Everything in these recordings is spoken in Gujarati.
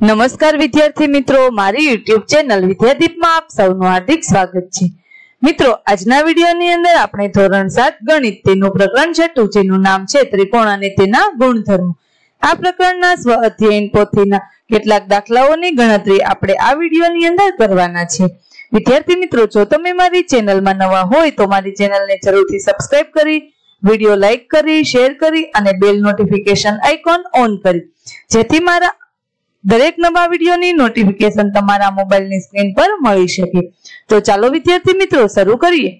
નમસ્કાર વિદ્યાર્થી મિત્રો, મારી યુટ્યુબ ચેનલ વિદ્યાદીપમાં આપ સૌનું હાર્દિક સ્વાગત છે. મિત્રો, આજના વિડીયોની અંદર આપણે ધોરણ સાત ગણિત તેનું પ્રકરણ છઠ્ઠું જેનું નામ છે ત્રિકોણ અને તેના ગુણધર્મો. આ પ્રકરણના સ્વ અધ્યયન પોથીના કેટલાક દાખલાઓની ગણતરી આપણે આ વિડીયોની અંદર કરવાના છે. વિદ્યાર્થી મિત્રો, જો તમે મારી ચેનલમાં નવા હોય તો મારી ચેનલને જરૂરથી સબસ્ક્રાઇબ કરી, વીડિયો લાઈક કરી શેર કરી અને બેલ નોટિફિકેશન આઇકોન ઓન કરી. જેથી મારા દરેક નવા વિડીયોની નોટિફિકેશન તમારા મોબાઈલની સ્ક્રીન પર મળી શકે. તો ચાલો, વિદ્યાર્થી મિત્રો, શરૂ કરીએ.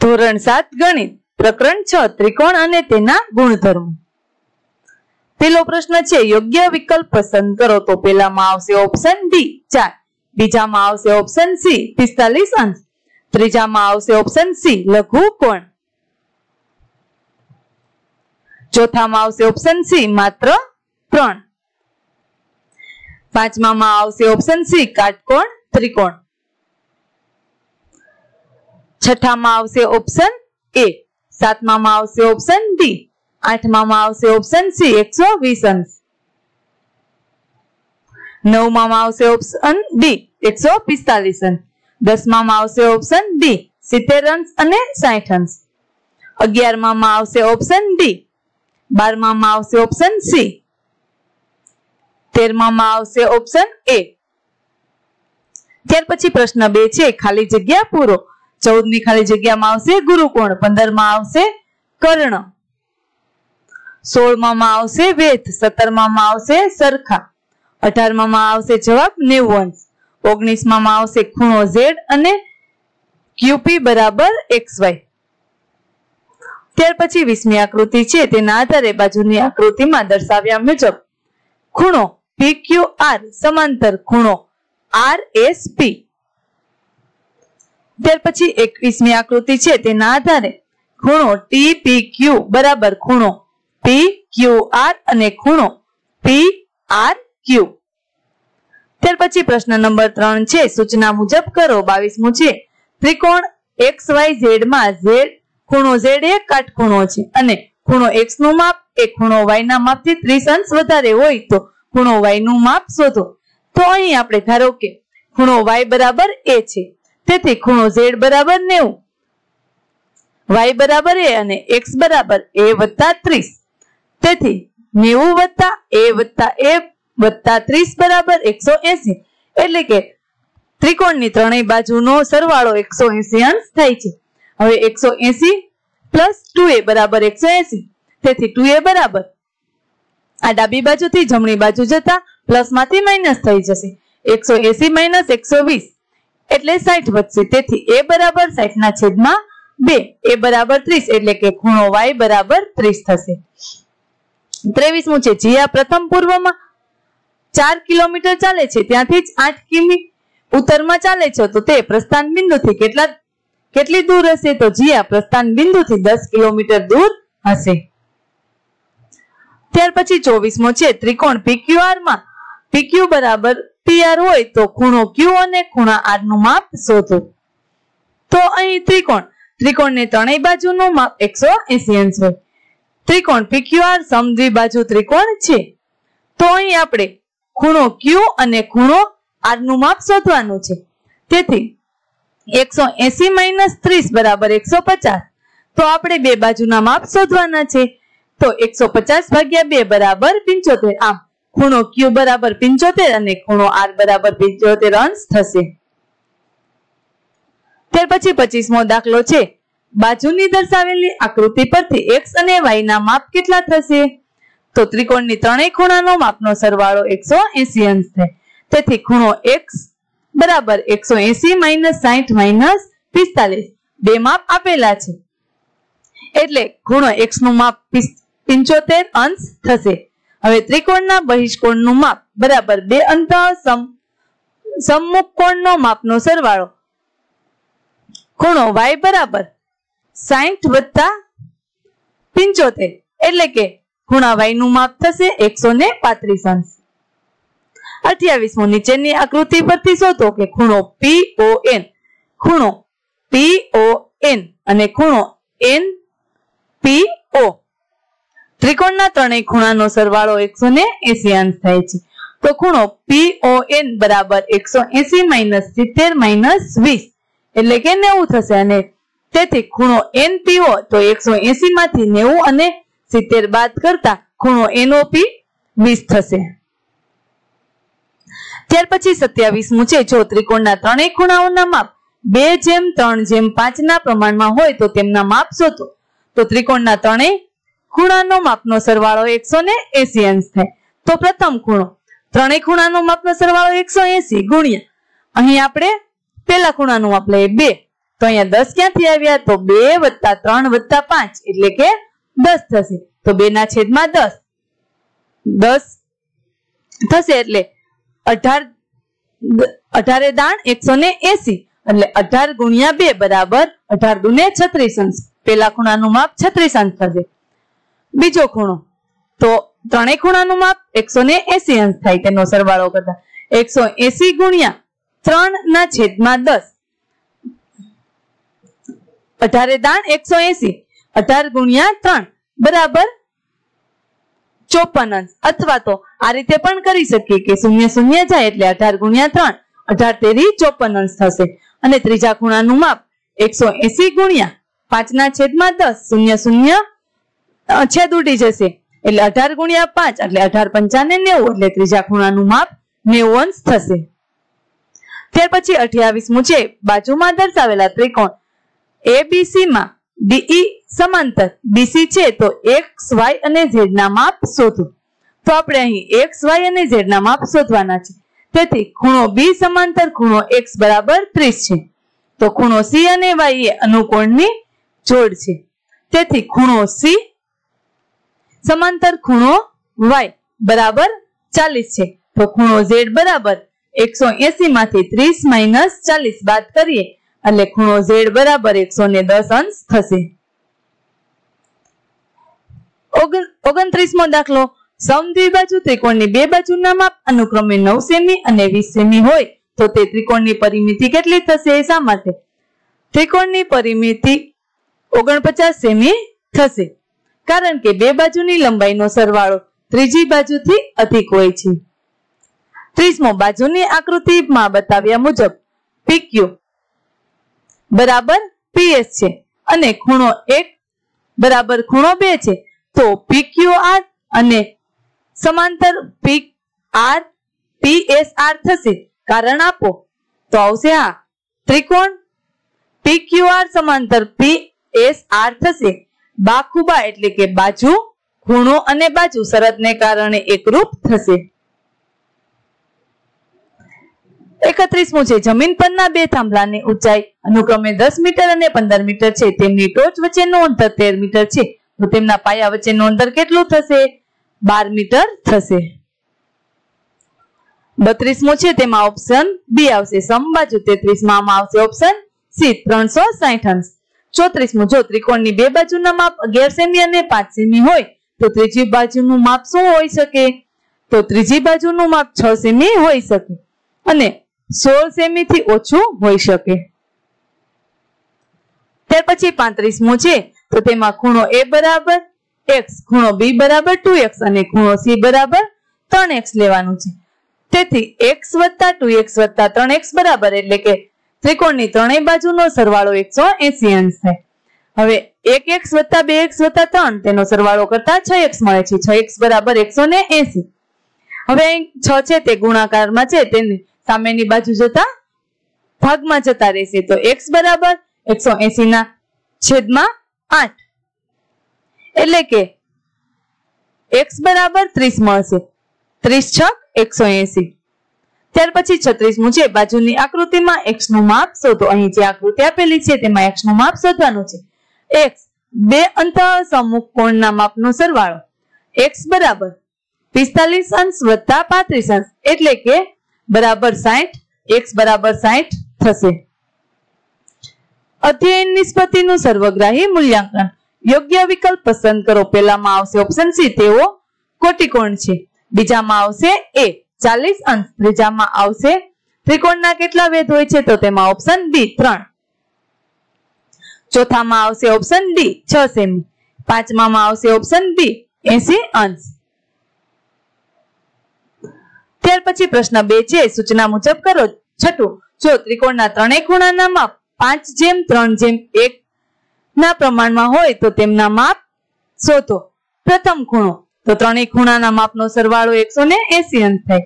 ધોરણ સાત ગણિત, પ્રકરણ છ, ત્રિકોણ અને તેના ગુણધર્મો. પેલો પ્રશ્ન છે, યોગ્ય વિકલ્પ પસંદ કરો. તો પેલામાં આવશે ઓપ્શન ડી ચાર. બીજામાં આવશે ઓપ્શન સી પિસ્તાલીસ અંશ. ત્રીજામાં આવશે ઓપ્શન સી લઘુ કોણ? ચોથામાં આવશે ઓપ્શન સી માત્ર ત્રણ. પાંચમામાં આવશે ઓપ્શન સી કાટકોણ, ત્રિકોણ. છઠ્ઠામાં આવશે ઓપ્શન એ સાતમામાં આવશે ઓપ્શન ડી આઠમામાં આવશે ઓપ્શન સી એકસો વીસ અંશ. નવમામાં આવશે ઓપ્શન ડી એકસો પિસ્તાલીસ અંશ. દસમામાં આવશે ઓપ્શન ડી સિત્તેર અંશ અને સાઠ અંશ. અગિયારમાં આવશે ઓપ્શન ડી બારમામાં આવશે ઓપ્શન સી તેરમામાં આવશે ઓપ્શન એ ત્યાર પછી પ્રશ્ન બે છે, ખાલી જગ્યા પૂરો. ચૌદની ખાલી જગ્યામાં આવશે ગુરુકોણ પંદરમાં આવશે કર્ણ. સોળમાં આવશે વેધ સત્તરમાં આવશે સરખા. અઢારમાં આવશે જવાબ નેવું અંશ. ઓગણીસમાં આવશે ખૂણો ઝેડ અને ક્યુપી બરાબર એક્સ વાય. ત્યાર પછી વીસમી આકૃતિ છે, તેના આધારે બાજુની આકૃતિમાં દર્શાવ્યા મુજબ ખૂણો ક્યુ સમાંતર ખૂણો પી ત્યાર પછી એકવીસમી આકૃતિ છે, તેના આધારે ખૂણો ક્યુ બરાબર ખૂણો ક્યુ અને ખૂણો ક્યુ ત્યાર પછી પ્રશ્ન નંબર ત્રણ છે, સૂચના મુજબ કરો, બાવીસમું છે, ત્રિકોણ ઝેડમાં ઝેડ ખૂણો ઝેડ એ કાટખૂણો છે અને ખૂણો X નું માપ એ ખૂણો Y ના માપથી ત્રીસ અંશ વધારે હોય તો ખૂણો વાયનું માપ શોધો. તો અહીં આપણે ધારો કે ખૂણો વાય બરાબર એ છે. તેથી ખૂણો ઝેડ બરાબર નેવું. વાય બરાબર એ અને એક્સ બરાબર એ વત્તા ત્રીસ. તેથી નેવું વત્તા એ વત્તા એ વત્તા ત્રીસ બરાબર એકસો એસી. એટલે કે ત્રિકોણની ત્રણેય બાજુનો સરવાળો એકસો એસી અંશ થાય છે. હવે એકસો એસી પ્લસ ટુ એ બરાબર એકસો એસી. તેથી ટુ એ બરાબર આ ડાબી બાજુથી જમણી બાજુ જતા પ્લસમાંથી માઇનસ થઈ જશે. એકસો એસી માઇનસ એકસો વીસ. એટલે સાઠ વધશે. તેથી એ બરાબર સાઠ ના છેદમાં બે. એ બરાબર ત્રીસ. એટલે કે ખૂણો વાય બરાબર ત્રીસ થશે. ત્રેવીસમું છે જીયા પ્રથમ પૂર્વમાં ચાર કિલોમીટર ચાલે છે. ત્યાંથી જ આઠ કિમી ઉત્તરમાં ચાલે છે. તો તે પ્રસ્થાન બિંદુથી કેટલા કેટલી દૂર હશે? તો જીયા પ્રસ્થાન બિંદુથી દસ કિલોમીટર દૂર હશે. ત્યાર પછી ચોવીસમો છે, ત્રિકોણ પીક્યુઆરમાં. પીક્યુ બરાબર પીઆર હોય તો ખૂણો ક્યુ અને ખૂણા આરનું માપ શોધો. તો અહીં ત્રિકોણ. ત્રિકોણને ત્રણેય બાજુનું માપ એકસો એસી અંશ હોય. ત્રિકોણ પીક્યુઆર સમદ્વિબાજુ ત્રિકોણ છે. તો અહીં આપણે ખૂણો ક્યુ અને ખૂણો આરનું માપ શોધવાનું છે. તેથી એકસો એસી માઇનસ ત્રીસ બરાબર એકસો પચાસ. તો આપણે બે બાજુના માપ શોધવાના છે. તો એકસો પચાસ ભાગ્યા બે બરાબર પિંચોતેર. આમ, ખૂણો ક્યુ બરાબર પિંચોતેર અને ખૂણો આર બરાબર પિંચોતેર અંશ થશે. ત્યાર પછી પચીસમો દાખલો છે. બાજુની દર્શાવેલી આકૃતિ પરથી એક્સ અને વાય ના માપ કેટલા થશે? તો ત્રિકોણની ત્રણેય ખૂણાનો માપનો સરવાળો એકસો એસી અંશ થાય. તેથી ખૂણો એક્સ બરાબર એકસો એસી માઇનસ સાહીઠ માઇનસ પિસ્તાલીસ. બે માપ આપેલા છે. એટલે ખૂણો એક્સનું માપ પિંચોતેર અંશ થશે. હવે ત્રિકોણના બહિષ્કોણનું માપ, બરાબર બે અંત સમમુખ કોણનો માપનો સરવાળો. ખૂણો વાય બરાબર સાહીઠ વત્તા પિંચોતેર, એટલે કે ખૂણા વાયનું માપ થશે એકસો ને પાંત્રીસ અંશ. અઠ્યાવીસમો નીચેની આકૃતિ પરથી શોધો કે ખૂણો એન ખૂણો એન અને ખૂણો એન ઓ ત્રિકોણના ત્રણેય ખૂણાનો સરવાળો એકસો ને એસી અંશ થાય છે. તો ખૂણો PON બરાબર એકસો એસી માઇનસ સિત્તેર માઇનસ વીસ. એટલે કે નેવું થશે અને તેથી ખૂણો NPO તો એકસો એસી માંથી નેવું અને સિત્તેર બાદ કરતા ખૂણો NOP વીસ થશે. ત્યાર પછી સત્યાવીસમું છે જો ત્રિકોણના ત્રણેય ખૂણાઓના માપ બે જેમ, ત્રણ જેમ, પાંચના પ્રમાણમાં હોય તો તેમના માપ શોધો. તો ત્રિકોણના ત્રણેય ખૂણાનો માપનો સરવાળો એકસો ને એસી અંશ થાય. તો પ્રથમ ખૂણો. ત્રણેય ખૂણાનો માપનો સરવાળો એકસો એસી ગુણ્યા. અહીં આપણે પેલા ખૂણાનું માપ લઈએ બે. તો અહીંયા દસ ક્યાંથી આવ્યા? તો બે વત્તા ત્રણ વત્તા પાંચ. એટલે કે દસ થશે. તો બે ના છેદમાં દસ. દસ થશે એટલે અઢાર અઢારે દાણ એકસો ને એસી. એટલે અઢાર ગુણ્યા બે બરાબર અઢાર દુને છત્રીસ અંશ. પેલા ખૂણાનું માપ છત્રીસ અંશ થશે. બીજો ખૂણો. તો ત્રણેય ખૂણાનું માપ એકસો ને એસી અંશ થાય તેનો સરવાળો કરતા એકસો એસી ગુણ્યા ત્રણ ના છેદમાં દસ. અઢારે દાણ એકસો એસી, અઢાર ગુણ્યા ત્રણ બરાબર ચોપન અંશ. અથવા તો આ રીતે પણ કરી શકીએ કે શૂન્ય શૂન્ય જાય એટલે અઢાર ગુણ્યા ત્રણ, અઢાર તેરી ચોપન અંશ થશે. અને ત્રીજા ખૂણાનું માપ એકસો એસી ગુણ્યા પાંચના છેદમાં દસ, શૂન્ય શૂન્ય છેદ ઉડી જશે. એટલે અઢાર ગુણ્યા પાંચ, એટલે અઢાર પંચાને નેવું, એટલે ત્રીજા ખૂણાનું માપ નેવું અંશ થશે. ત્યાર પછી અઠ્યાવીસમું છે, બાજુમાં દર્શાવેલા ત્રિકોણ એબીસી માં ડીઈ સમાંતર. બીસી છે તો એક્સ વાય અને ઝેડ ના માપ શોધો. તો આપણે અહીં એક્સ વાય અને ઝેડ ના માપ શોધવાના છે. તેથી ખૂણો બી સમાંતર, ખૂણો એક્સ બરાબર ત્રીસ છે. તો ખૂણો સી અને વાય એ અનુકોણની જોડ છે. તેથી ખૂણો સી સમાંતર ખૂણો વાય બરાબર ચાલીસ છે. તો ખૂણો ઝેડ બરાબર એકસો એસી માંથી ત્રીસ માઇનસ ચાલીસ બાદ કરીએ, એટલે ખૂણો ઝેડ બરાબર એકસો ને દસ અંશ થશે. ઓગણ- ઓગણત્રીસમો દાખલો. સમદ્વિબાજુ ત્રિકોણની બે બાજુના માપ અનુક્રમે નવ સેમી અને વીસ સેમી હોય, તો તે ત્રિકોણની પરિમિતિ કેટલી થશે? શા માટે? ત્રિકોણની પરિમિતિ ઓગણપચાસ સેમી થશે. કારણ કે બે બાજુની લંબાઈનો સરવાળો ત્રીજી બાજુથી અધિક હોય છે. ત્રીસમો બાજુની આકૃતિમાં બતાવ્યા મુજબ PQ બરાબર PS છે અને ખૂણો એક બરાબર ખૂણો બે છે. તો PQR અને સમાંતર PR PSR થશે. કારણ આપો, તો આવશે આ ત્રિકોણ PQR સમાંતર PSR થશે. બાખુબા એટલે કે બાજુ, ખૂણો અને બાજુ શરતને કારણે એકરૂપ થશે. એકત્રીસમું છે, જમીન પરના બે થાંભલાની ઊંચાઈ. અનુક્રમે દસ મીટર અને પંદર મીટર છે. તેમની ટોચ વચ્ચેનું અંતર તેર મીટર છે. તો તેમના પાયા વચ્ચેનું અંતર કેટલું થશે? બાર મીટર થશે. બત્રીસમું છે, તેમાં ઓપ્શન બી આવશે. સમબાજુ તેત્રીસમાં આવશે ઓપ્શન સી, ત્રણસો સાઠ અંશ. ચોત્રીસમું. જો ત્રિકોણની બે બાજુના માપ અગિયાર સેમી અને પાંચ સેમી હોય, તો ત્રીજી બાજુનું માપ શું હોઈ શકે? તો ત્રીજી બાજુનું માપ છ સેમી હોઈ શકે અને સોળ સેમી થી ઓછું હોઈ શકે. ત્યાર પછી પાંત્રીસમું છે, તો તેમાં ખૂણો એ બરાબર એક્સ, ખૂણો બી બરાબર ટુ એક્સ અને ખૂણો સી બરાબર ત્રણ એક્સ લેવાનું છે. તેથી એક્સ વત્તા ટુ એક્સ વત્તા ત્રણ એક્સ બરાબર એટલે કે ત્રિકોણની ત્રણેય બાજુનો સરવાળો એકસો એસી અંશ થાય હવે એક એક્સ વત્તા બે એક્સ વત્તા ત્રણ, તેનો સરવાળો કરતા છ એક્સ મળે છે. છ એક્સ બરાબર એકસો ને એસી. હવે છ છે તે ગુણાકારમાં છે તેને સામેની બાજુ જતા ભાગમાં જતા રહેશે. તો એક્સ બરાબર એકસો એસી ના છેદમાં આઠ. એટલે કે એક્સ બરાબર ત્રીસ મળશે. ત્રીસ છક એકસો એસી. ત્યાર પછી છત્રીસમું છે બાજુની આકૃતિમાં x નું માપ શોધો. અહીં જે આકૃતિ આપેલી છે તેમાં x નું માપ શોધવાનું છે. એક્સ બે અંતઃ સમુખ કોણના માપનો સરવાળો. એક્સ બરાબર પિસ્તાલીસ અંશ વત્તા પાંત્રીસ અંશ એટલે કે બરાબર સાઠ એક્સ બરાબર સાઠ થશે. અધ્યયન નિષ્પત્તિનું સર્વગ્રાહી મૂલ્યાંકન. યોગ્ય વિકલ્પ પસંદ કરો. પહેલામાં આવશે ઓપ્શન સી તેઓ કોટિકોણ છે. બીજામાં આવશે એ ચાલીસ અંશ ત્રીજામાં આવશે. ત્રિકોણના કેટલા વેધ હોય છે? તો તેમાં ઓપ્શન બી ત્રણ. ચોથામાં આવશે ઓપ્શન ડી છ સેમી પાંચમામાં આવશે ઓપ્શન બી એસી અંશ. ત્યાર પછી પ્રશ્ન બે છે. સૂચના મુજબ કરો. છઠ્ઠું, જો ત્રિકોણના ત્રણેય ખૂણાના માપ પાંચ જેમ ત્રણ જેમ એક ના પ્રમાણમાં હોય તો તેમના માપ શોધો. પ્રથમ ખૂણો તો ત્રણેય ખૂણાના માપનો સરવાળો એકસો ને એસી અંશ થાય.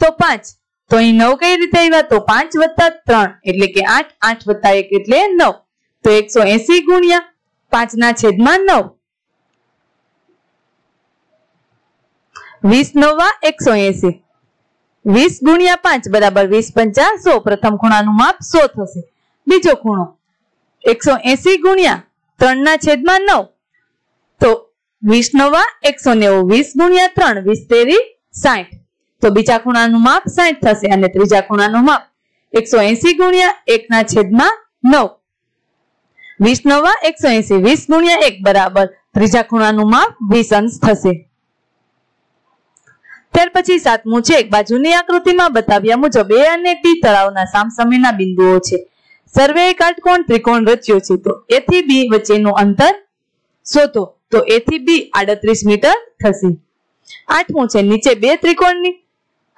તો પાંચ. તો અહીં નવ કઈ રીતે આવ્યા? તો પાંચ વત્તા ત્રણ. એટલે કે આઠ. આઠ વત્તા એક એટલે નવ. તો એકસો એસી ગુણ્યા પાંચ ના છેદમાં નવ. વીસ નવા એકસો એસી. વીસ ગુણ્યા પાંચ બરાબર વીસ પંચા સો. પ્રથમ ખૂણાનું માપ સો થશે. બીજો ખૂણો. એકસો એસી ગુણ્યા ત્રણ ના છેદમાં નવ. વીસ નવા એકસો નેવું વીસ ગુણ્યા ત્રણ વીસ તેરી સાઠ. તો બીજા ખૂણાનું માપ સાઠ થશે અને ત્રીજા ખૂણાનું માપ એકસો એસી ગુણ્યા એક ના છેદમાં નવ. વીસ નવા એકસો એસી વીસ ગુણ્યા એક બરાબર. ત્રીજા ખૂણાનું માપ વીસ અંશ થશે. ત્યાર પછી સાતમું છે બાજુની આકૃતિમાં બતાવ્યા મુજબ એ અને ટી તળાવના સામસામેના બિંદુઓ છે. સર્વે કાટકોણ ત્રિકોણ રચ્યો છે. તો એ થી બી વચ્ચેનું અંતર શોધો. તો એ થી બી આડત્રીસ મીટર થશે. આઠમું છે, નીચે બે ત્રિકોણની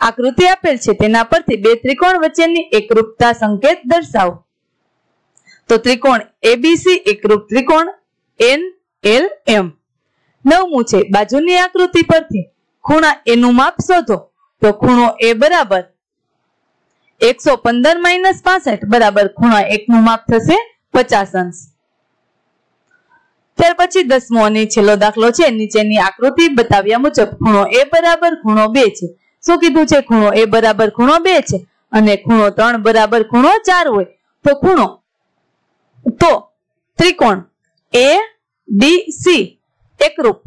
આકૃતિ આપેલ છે, તેના પરથી બે ત્રિકોણ વચ્ચેની એકરૂપતા સંકેત દર્શાવો. તો ત્રિકોણ એબીસી એકરૂપ ત્રિકોણ એન એલ એમ નવમું છે, બાજુની આકૃતિ પરથી ખૂણા એનું માપ શોધો. તો ખૂણો એ બરાબર એકસો પંદર માઇનસ પાસઠ, બરાબર ખૂણા એકનું માપ થશે પચાસ અંશ. ત્યાર પછી દસમો અને છેલ્લો દાખલો છે. નીચેની આકૃતિ બતાવ્યા મુજબ ખૂણો એ બરાબર ખૂણો બે છે. શું કીધું છે? ખૂણો એ બરાબર ખૂણો બે છે અને ખૂણો ત્રણ બરાબર ખૂણો ચાર હોય. તો ખૂણો, તો ત્રિકોણ એ બી સી એકરૂપ.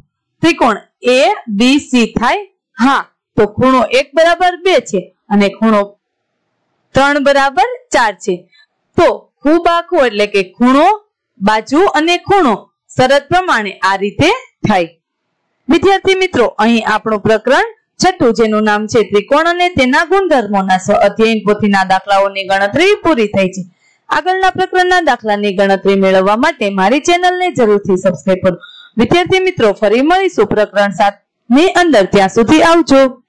ત્રિકોણ એ બી સી થાય? હા. તો ખૂણો એક બરાબર બે છે અને ખૂણો ત્રણ બરાબર ચાર છે. તો ખૂબ આખું એટલે કે ખૂણો બાજુ અને ખૂણો શરત પ્રમાણે આ રીતે થાય. વિદ્યાર્થી મિત્રો, અહીં આપણું પ્રકરણ છઠ્ઠું, જેનું નામ છે ત્રિકોણ અને તેના ગુણધર્મોના સ્વ અધ્યયન પોથીના દાખલાઓની ગણતરી પૂરી થઈ છે. આગળના પ્રકરણના દાખલાની ગણતરી મેળવવા માટે મારી ચેનલને જરૂરથી સબસ્ક્રાઇબ કરો. વિદ્યાર્થી મિત્રો, ફરી મળીશું પ્રકરણ સાતની અંદર. ત્યાં સુધી આવજો.